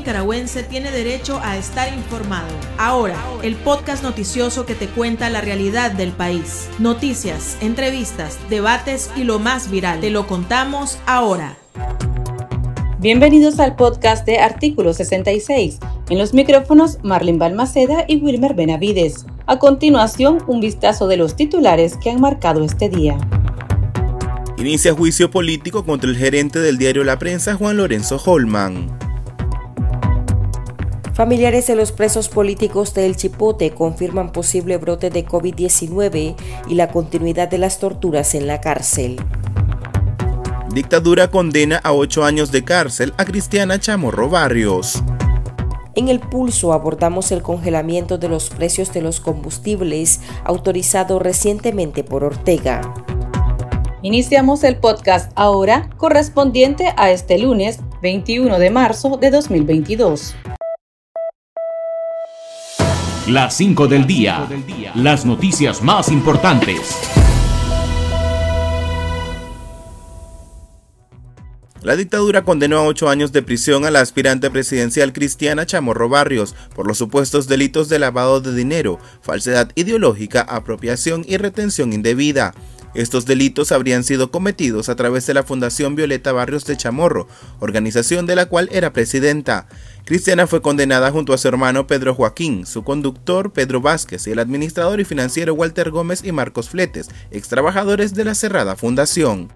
nicaragüense tiene derecho a estar informado. Ahora, el podcast noticioso que te cuenta la realidad del país. Noticias, entrevistas, debates y lo más viral. Te lo contamos ahora. Bienvenidos al podcast de Artículo 66. En los micrófonos Marlene Balmaceda y Wilmer Benavides. A continuación, un vistazo de los titulares que han marcado este día. Inicia juicio político contra el gerente del diario La Prensa, Juan Lorenzo Holman. Familiares de los presos políticos de El Chipote confirman posible brote de COVID-19 y la continuidad de las torturas en la cárcel. Dictadura condena a ocho años de cárcel a Cristiana Chamorro Barrios. En el pulso abordamos el congelamiento de los precios de los combustibles autorizado recientemente por Ortega. Iniciamos el podcast ahora correspondiente a este lunes 21 de marzo de 2022. Las 5 del día. Las noticias más importantes. La dictadura condenó a ocho años de prisión a la aspirante presidencial cristiana Chamorro Barrios por los supuestos delitos de lavado de dinero, falsedad ideológica, apropiación y retención indebida. Estos delitos habrían sido cometidos a través de la Fundación Violeta Barrios de Chamorro, organización de la cual era presidenta. Cristiana fue condenada junto a su hermano Pedro Joaquín, su conductor Pedro Vázquez y el administrador y financiero Walter Gómez y Marcos Fletes, ex trabajadores de la cerrada fundación.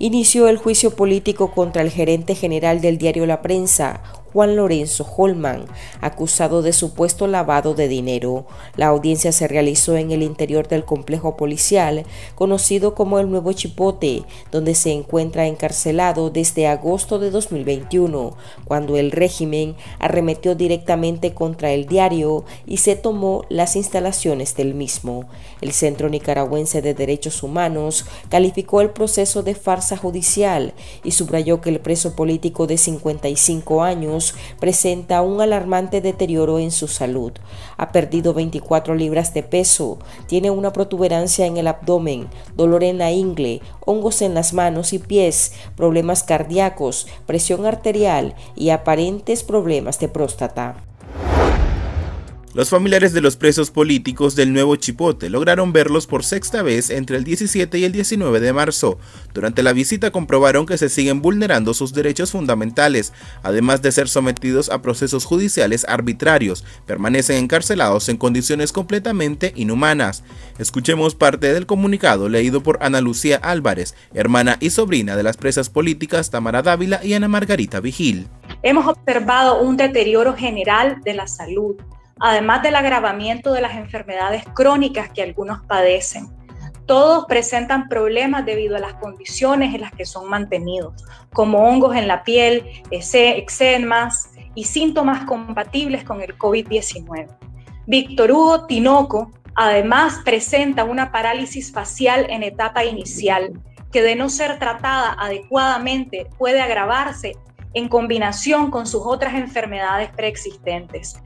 Inició el juicio político contra el gerente general del diario La Prensa, Juan Lorenzo Holman, acusado de supuesto lavado de dinero. La audiencia se realizó en el interior del complejo policial, conocido como el Nuevo Chipote, donde se encuentra encarcelado desde agosto de 2021, cuando el régimen arremetió directamente contra el diario y se tomó las instalaciones del mismo. El Centro Nicaragüense de Derechos Humanos calificó el proceso de farsa judicial y subrayó que el preso político de 55 años presenta un alarmante deterioro en su salud. Ha perdido 24 libras de peso, tiene una protuberancia en el abdomen, dolor en la ingle, hongos en las manos y pies, problemas cardíacos, presión arterial y aparentes problemas de próstata. Los familiares de los presos políticos del nuevo Chipote lograron verlos por sexta vez entre el 17 y el 19 de marzo. Durante la visita comprobaron que se siguen vulnerando sus derechos fundamentales, además de ser sometidos a procesos judiciales arbitrarios. Permanecen encarcelados en condiciones completamente inhumanas. Escuchemos parte del comunicado leído por Ana Lucía Álvarez, hermana y sobrina de las presas políticas Tamara Dávila y Ana Margarita Vigil. Hemos observado un deterioro general de la salud además del agravamiento de las enfermedades crónicas que algunos padecen. Todos presentan problemas debido a las condiciones en las que son mantenidos, como hongos en la piel, eczemas y síntomas compatibles con el COVID-19. Víctor Hugo Tinoco además presenta una parálisis facial en etapa inicial que de no ser tratada adecuadamente puede agravarse en combinación con sus otras enfermedades preexistentes.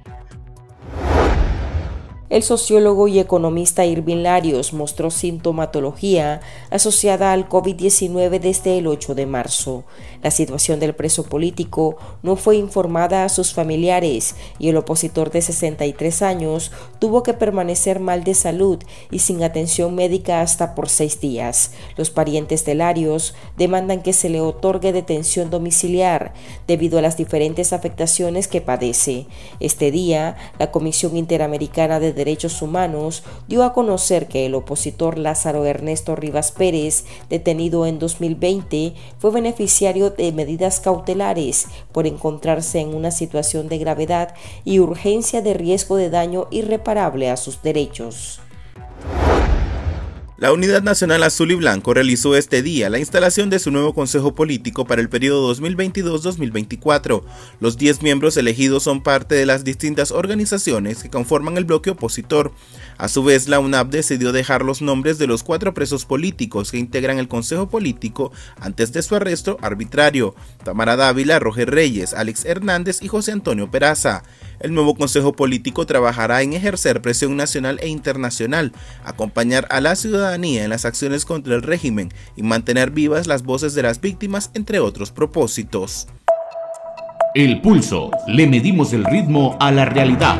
El sociólogo y economista Irving Larios mostró sintomatología asociada al COVID-19 desde el 8 de marzo. La situación del preso político no fue informada a sus familiares y el opositor de 63 años tuvo que permanecer mal de salud y sin atención médica hasta por seis días. Los parientes de Larios demandan que se le otorgue detención domiciliar debido a las diferentes afectaciones que padece. Este día, la Comisión Interamericana de Derechos Humanos dio a conocer que el opositor Lázaro Ernesto Rivas Pérez, detenido en 2020, fue beneficiario de medidas cautelares por encontrarse en una situación de gravedad y urgencia de riesgo de daño irreparable a sus derechos. La Unidad Nacional Azul y Blanco realizó este día la instalación de su nuevo Consejo Político para el periodo 2022-2024. Los 10 miembros elegidos son parte de las distintas organizaciones que conforman el bloque opositor. A su vez, la UNAP decidió dejar los nombres de los cuatro presos políticos que integran el Consejo Político antes de su arresto arbitrario, Tamara Dávila, Roger Reyes, Alex Hernández y José Antonio Peraza. El nuevo Consejo Político trabajará en ejercer presión nacional e internacional, acompañar a la ciudadanía en las acciones contra el régimen y mantener vivas las voces de las víctimas, entre otros propósitos. El pulso. Le medimos el ritmo a la realidad.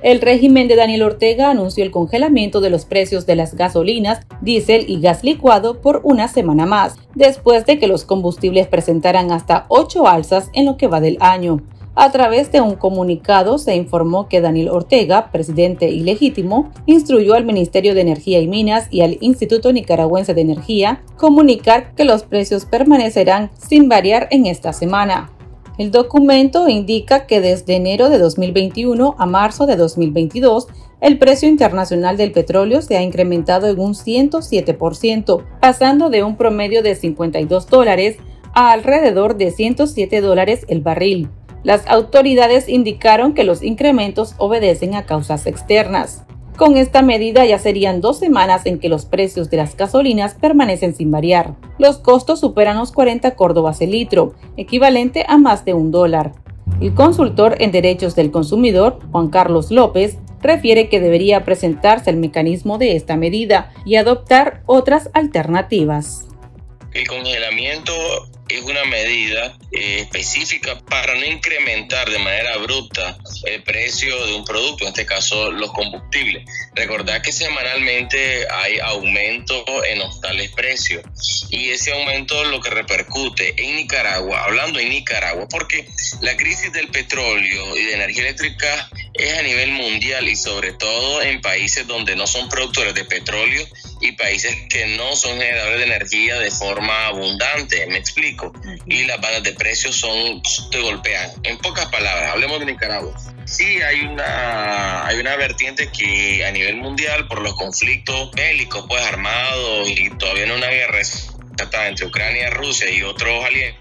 El régimen de Daniel Ortega anunció el congelamiento de los precios de las gasolinas, diésel y gas licuado por una semana más, después de que los combustibles presentaran hasta ocho alzas en lo que va del año. A través de un comunicado se informó que Daniel Ortega, presidente ilegítimo, instruyó al Ministerio de Energía y Minas y al Instituto Nicaragüense de Energía comunicar que los precios permanecerán sin variar en esta semana. El documento indica que desde enero de 2021 a marzo de 2022, el precio internacional del petróleo se ha incrementado en un 107%, pasando de un promedio de 52 dólares a alrededor de 107 dólares el barril. Las autoridades indicaron que los incrementos obedecen a causas externas. Con esta medida ya serían dos semanas en que los precios de las gasolinas permanecen sin variar. Los costos superan los 40 córdobas el litro, equivalente a más de un dólar. El consultor en derechos del consumidor, Juan Carlos López, refiere que debería presentarse el mecanismo de esta medida y adoptar otras alternativas. El congelamiento es una medida eh, específica para no incrementar de manera abrupta el precio de un producto, en este caso los combustibles. Recordad que semanalmente hay aumento en los tales precios y ese aumento lo que repercute en Nicaragua, hablando en Nicaragua, porque la crisis del petróleo y de energía eléctrica es a nivel mundial y sobre todo en países donde no son productores de petróleo y países que no son generadores de energía de forma abundante, me explico, y las bandas de precios son, te golpean. En pocas palabras, hablemos de Nicaragua. Sí, hay una, hay una vertiente que a nivel mundial, por los conflictos bélicos, pues armados y todavía no una guerra entre Ucrania, Rusia y otros aliados,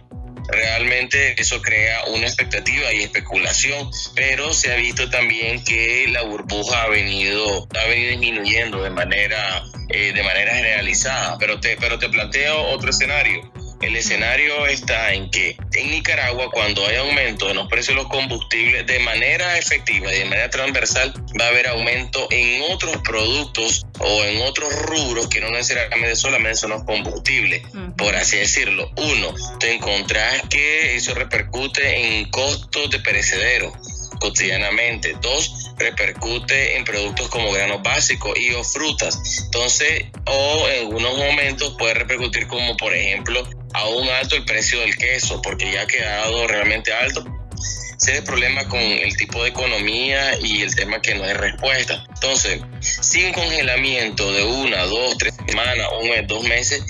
realmente eso crea una expectativa y especulación, pero se ha visto también que la burbuja ha venido, ha venido disminuyendo de manera, eh, de manera generalizada. Pero te, pero te planteo otro escenario. El escenario está en que en Nicaragua, cuando hay aumento en los precios de los combustibles, de manera efectiva y de manera transversal, va a haber aumento en otros productos o en otros rubros que no necesariamente solamente son los combustibles, por así decirlo. Uno, te encontrás que eso repercute en costos de perecedero cotidianamente. Dos, repercute en productos como granos básicos y o frutas. Entonces, o en algunos momentos puede repercutir como por ejemplo aún alto el precio del queso, porque ya ha quedado realmente alto. Ese es el problema con el tipo de economía y el tema que no hay respuesta. Entonces, sin congelamiento de una, dos, tres semanas, un mes, dos meses,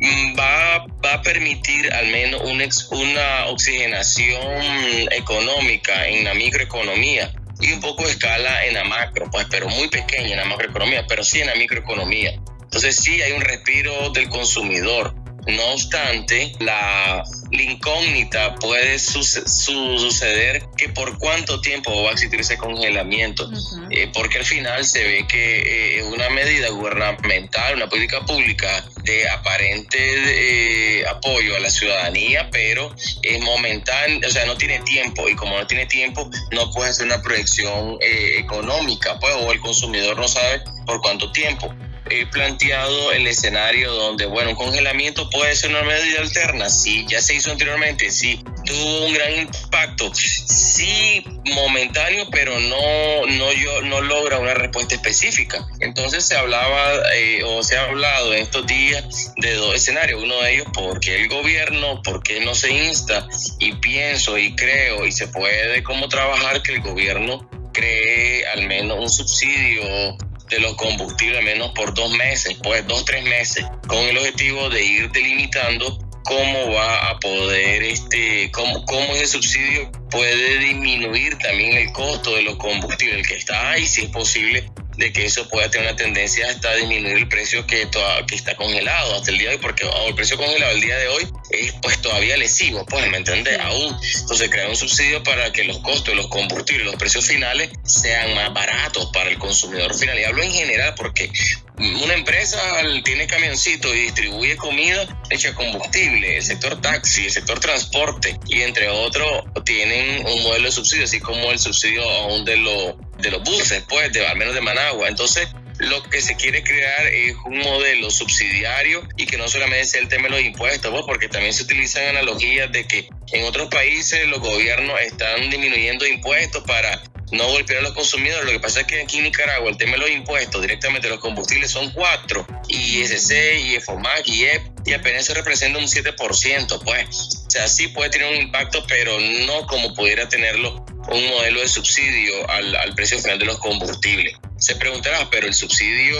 mm, va, va a permitir al menos una, una oxigenación económica en la microeconomía y un poco de escala en la macro, pues, pero muy pequeña en la macroeconomía, pero sí en la microeconomía. Entonces sí hay un respiro del consumidor no obstante, la, incógnita puede suceder que por cuánto tiempo va a existir ese congelamiento, eh, porque al final se ve que eh, es una medida gubernamental, una política pública de aparente eh, apoyo a la ciudadanía, pero es momentáneo, o sea, no tiene tiempo y como no tiene tiempo, no puede hacer una proyección económica, pues, o el consumidor no sabe por cuánto tiempo he planteado el escenario donde, bueno, un congelamiento puede ser una medida alterna, sí, ya se hizo anteriormente, sí, tuvo un gran impacto, sí, momentáneo, pero no, no, yo, no logra una respuesta específica. Entonces se hablaba eh, o se ha hablado en estos días de dos escenarios, uno de ellos porque el gobierno, porque no se insta y pienso y creo y se puede como trabajar que el gobierno cree al menos un subsidio de los combustibles menos por dos meses, pues dos, tres meses, con el objetivo de ir delimitando cómo va a poder, este, cómo, cómo ese subsidio puede disminuir también el costo de los combustibles, que está ahí, si es posible de que eso pueda tener una tendencia hasta disminuir el precio que, que está congelado hasta el día de hoy, porque el precio congelado el día de hoy es pues todavía lesivo, pues, ¿me entiendes? Aún. Entonces, crear un subsidio para que los costos los combustibles, los precios finales sean más baratos para el consumidor final. Y hablo en general porque una empresa tiene camioncito y distribuye comida hecha combustible, el sector taxi, el sector transporte y entre otros tienen un modelo de subsidio, así como el subsidio aún de los de los buses, pues, de, al menos de Managua. Entonces, lo que se quiere crear es un modelo subsidiario y que no solamente sea el tema de los impuestos, pues, porque también se utilizan analogías de que en otros países los gobiernos están disminuyendo impuestos para no golpear a los consumidores. Lo que pasa es que aquí en Nicaragua el tema de los impuestos directamente los combustibles son cuatro, ISC, y EFOMAC, y EP, y apenas se representa un 7%, pues. O sea, sí puede tener un impacto, pero no como pudiera tenerlo un modelo de subsidio al, al precio final de los combustibles. Se preguntará, pero el subsidio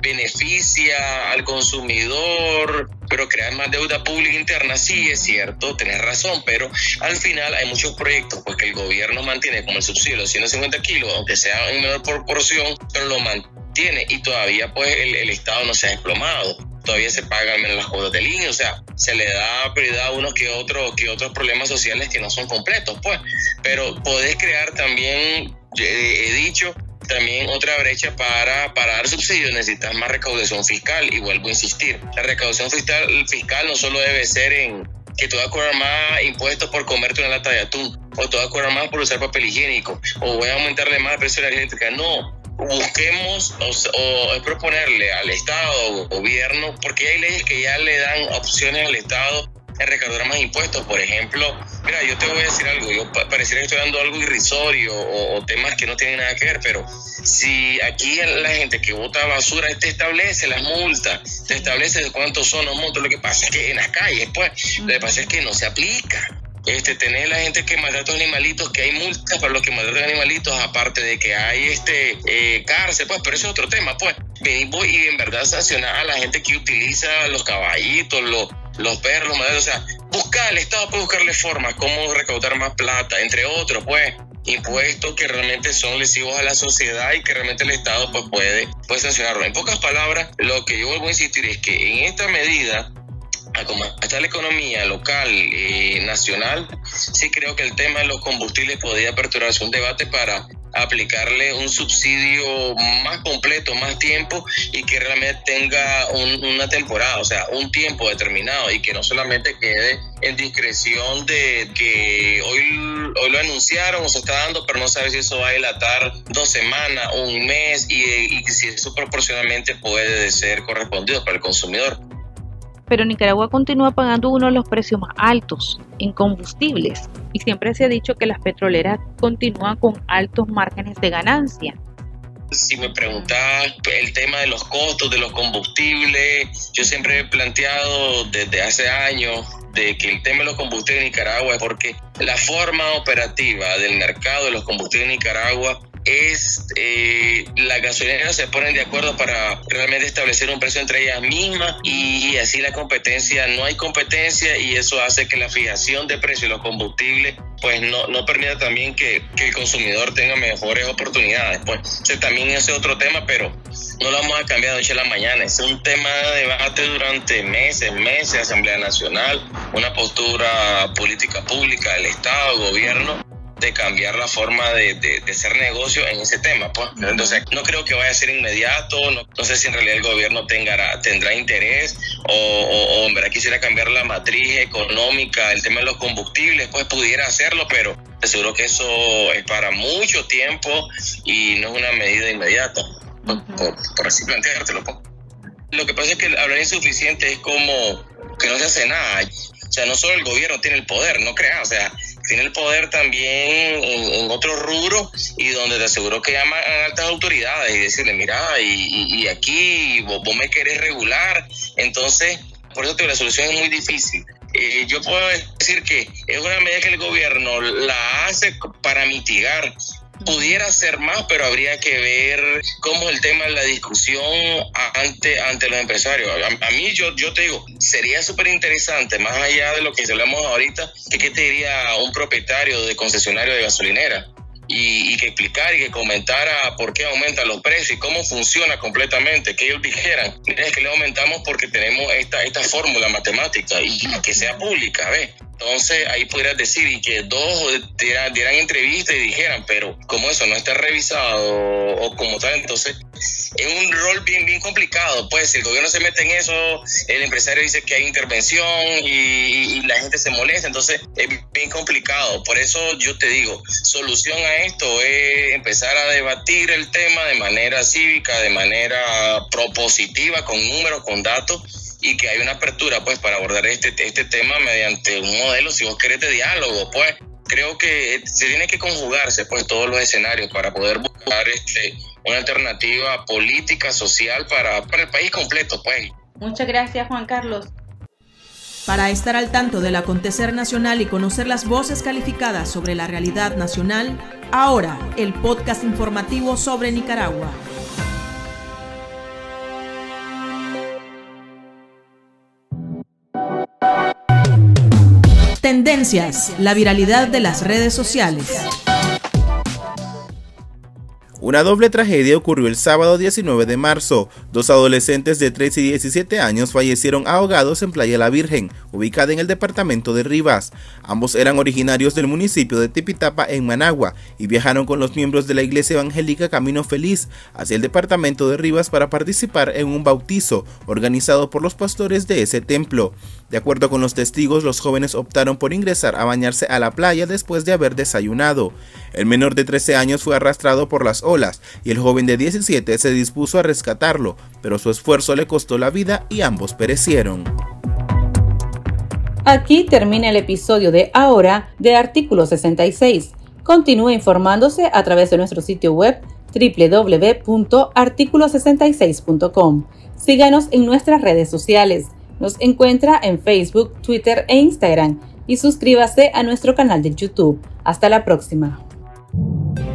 beneficia al consumidor, pero crear más deuda pública interna, sí es cierto, tenés razón, pero al final hay muchos proyectos pues que el gobierno mantiene como el subsidio de los 150 kilos, aunque sea en menor proporción, pero lo mantiene y todavía pues el, Estado no se ha desplomado todavía se pagan menos las cuotas de línea, o sea, se le da prioridad a unos que otros que otros problemas sociales que no son completos, pues. Pero podés crear también, he dicho, también otra brecha para, para dar subsidios necesitas más recaudación fiscal y vuelvo a insistir, la recaudación fiscal, fiscal no solo debe ser en que tú vas a cobrar más impuestos por comerte una lata de atún o tú vas a cobrar más por usar papel higiénico o voy a aumentarle más el precio de la eléctrica, no, busquemos o, proponerle al Estado o gobierno, porque hay leyes que ya le dan opciones al Estado en recaudar más impuestos. Por ejemplo, mira, yo te voy a decir algo, yo pareciera que estoy dando algo irrisorio o, temas que no tienen nada que ver, pero si aquí la gente que vota basura te establece las multas, te establece cuántos son los montos, lo que pasa es que en las calles, pues, lo que pasa es que no se aplica este, tener la gente que maltrata animalitos, que hay multas para los que maltratan animalitos, aparte de que hay este eh, cárcel, pues, pero eso es otro tema, pues. Venimos y en verdad sancionar a la gente que utiliza los caballitos, los, los perros, los o sea, buscar, el Estado puede buscarle formas, cómo recaudar más plata, entre otros, pues impuestos que realmente son lesivos a la sociedad y que realmente el Estado pues puede, puede sancionarlo. En pocas palabras, lo que yo vuelvo a insistir es que en esta medida a cómo está la economía local y nacional, sí creo que el tema de los combustibles podría aperturarse un debate para aplicarle un subsidio más completo, más tiempo y que realmente tenga una temporada, o sea, un tiempo determinado y que no solamente quede en discreción de que hoy, hoy lo anunciaron o se está dando, pero no sabe si eso va a dilatar dos semanas, un mes y, y si eso proporcionalmente puede ser correspondido para el consumidor pero Nicaragua continúa pagando uno de los precios más altos en combustibles y siempre se ha dicho que las petroleras continúan con altos márgenes de ganancia. Si me preguntas el tema de los costos de los combustibles, yo siempre he planteado desde hace años de que el tema de los combustibles en Nicaragua es porque la forma operativa del mercado de los combustibles en Nicaragua es eh, las gasolineras se ponen de acuerdo para realmente establecer un precio entre ellas mismas y, así la competencia, no hay competencia y eso hace que la fijación de precios de los combustibles pues no, no permita también que, que, el consumidor tenga mejores oportunidades. Pues ese también es otro tema, pero no lo vamos a cambiar de noche a la mañana. Es un tema de debate durante meses, meses, Asamblea Nacional, una postura política pública del Estado, gobierno, de cambiar la forma de, de, hacer negocio en ese tema. Pues. Entonces, no creo que vaya a ser inmediato, no, sé si en realidad el gobierno tenga, tendrá interés o, o, en verdad quisiera cambiar la matriz económica, el tema de los combustibles, pues pudiera hacerlo, pero seguro que eso es para mucho tiempo y no es una medida inmediata, por, así planteártelo. Pues. Lo que pasa es que hablar insuficiente es como que no se hace nada. O sea, no solo el gobierno tiene el poder, no creas, o sea, tiene el poder también en, otros rubros y donde te aseguro que llaman a altas autoridades y decirle, mira, y, aquí vos, me querés regular. Entonces, por eso que la solución es muy difícil. Eh, yo puedo decir que es una medida que el gobierno la hace para mitigar pudiera ser más, pero habría que ver cómo es el tema de la discusión ante, ante los empresarios. A, mí, yo, yo te digo, sería súper interesante, más allá de lo que hablamos ahorita, que qué te diría un propietario de concesionario de gasolinera. Y, que explicar y que comentara por qué aumentan los precios y cómo funciona completamente, que ellos dijeran, es que le aumentamos porque tenemos esta, esta fórmula matemática y que sea pública, ¿ves? Entonces ahí pudieras decir y que dos dieran, dieran entrevista y dijeran, pero como eso no está revisado o como tal, entonces es un rol bien, bien complicado. Pues si el gobierno se mete en eso, el empresario dice que hay intervención y, la gente se molesta, entonces es bien complicado. Por eso yo te digo, solución a esto es empezar a debatir el tema de manera cívica, de manera propositiva, con números, con datos y que hay una apertura pues para abordar este, este tema mediante un modelo, si vos querés, de diálogo, pues creo que se tiene que conjugarse pues todos los escenarios para poder buscar este una alternativa política, social para, para el país completo, pues. Muchas gracias, Juan Carlos. Para estar al tanto del acontecer nacional y conocer las voces calificadas sobre la realidad nacional, ahora el podcast informativo sobre Nicaragua. Tendencias, la viralidad de las redes sociales. Una doble tragedia ocurrió el sábado 19 de marzo. Dos adolescentes de 13 y 17 años fallecieron ahogados en Playa La Virgen, ubicada en el departamento de Rivas. Ambos eran originarios del municipio de Tipitapa en Managua y viajaron con los miembros de la iglesia evangélica Camino Feliz hacia el departamento de Rivas para participar en un bautizo organizado por los pastores de ese templo. De acuerdo con los testigos, los jóvenes optaron por ingresar a bañarse a la playa después de haber desayunado. El menor de 13 años fue arrastrado por las olas y el joven de 17 se dispuso a rescatarlo, pero su esfuerzo le costó la vida y ambos perecieron. Aquí termina el episodio de Ahora de Artículo 66. Continúe informándose a través de nuestro sitio web www.articulo66.com. Síganos en nuestras redes sociales. Nos encuentra en Facebook, Twitter e Instagram y suscríbase a nuestro canal de YouTube. Hasta la próxima.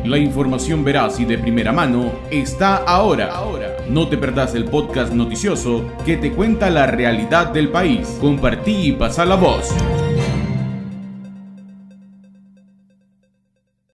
La información veraz y de primera mano está ahora. No te perdás el podcast noticioso que te cuenta la realidad del país. Compartí y pasa la voz.